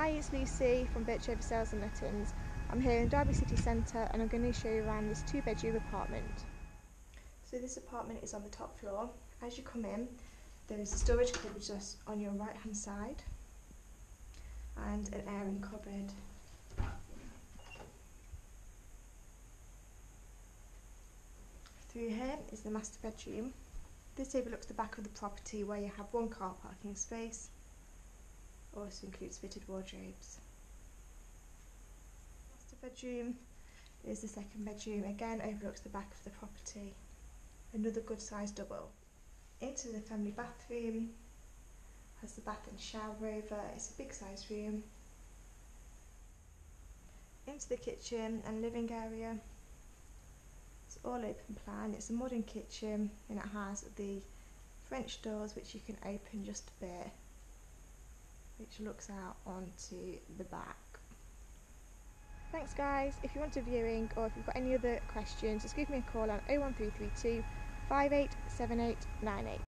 Hi, it's Lucy from Birchover Sales and Lettings. I'm here in Derby City Centre and I'm going to show you around this two bedroom apartment. So this apartment is on the top floor. As you come in, there is a storage cupboard just on your right hand side and an airing cupboard. Through here is the master bedroom. This overlooks the back of the property where you have one car parking space also includes fitted wardrobes. Master bedroom is the second bedroom, again overlooks the back of the property. Another good sized double. Into the family bathroom, has the bath and shower over, it's a big size room. Into the kitchen and living area. It's all open plan, it's a modern kitchen and it has the French doors which you can open just a bit which looks out onto the back. Thanks guys, if you want a viewing or if you've got any other questions just give me a call on 01332 587898.